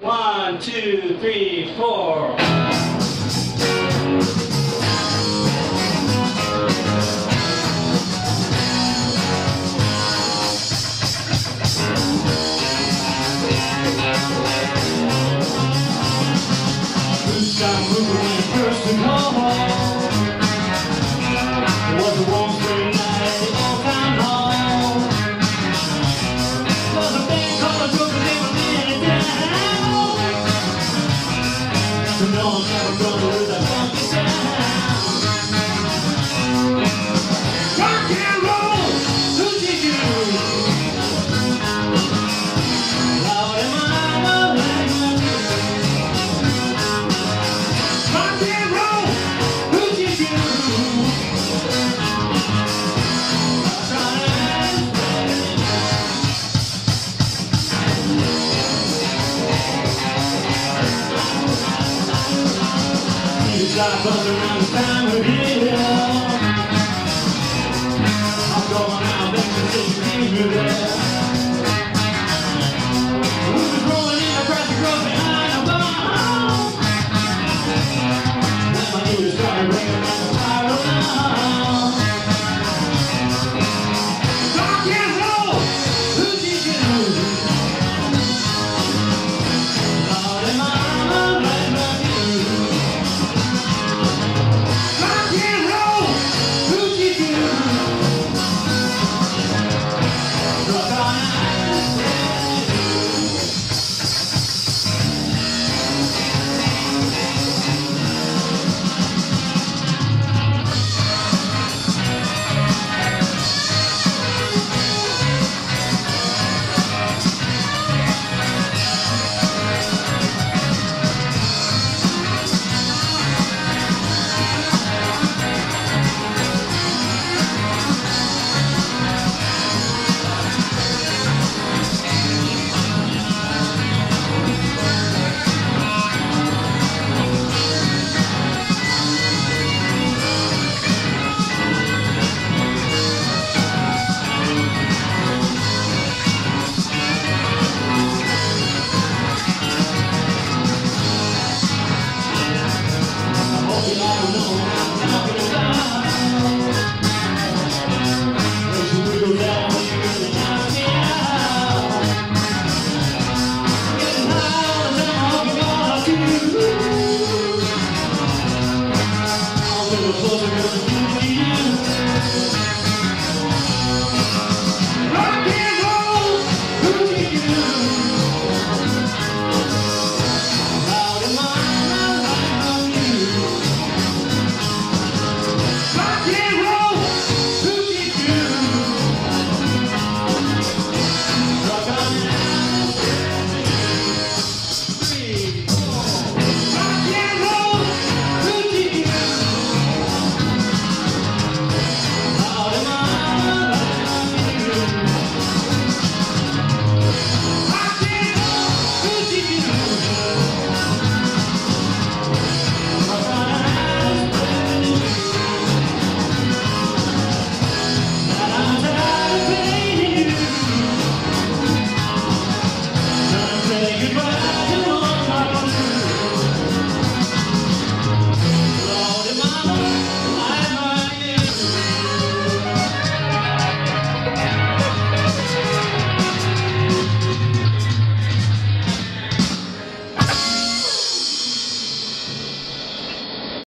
One, two, three, four. Who's got moving first and home? No, I'm not a brother. life buzz around this time of year. I'm going out and to take there. We were growing in the behind my ears